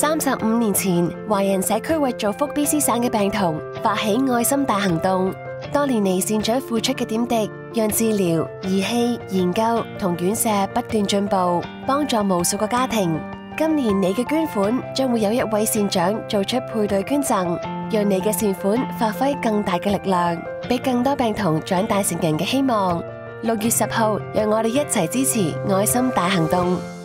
三十五年前华人社区为造福 bc 省嘅病童发起爱心大行动。多年嚟善长付出嘅点滴让治疗仪器研究同院舍不断进步帮助无数个家庭。今年你嘅捐款将会有一位善长做出配对捐赠让你嘅善款发挥更大嘅力量俾更多病童长大成人嘅希望。六月十号让我哋一齐支持爱心大行动。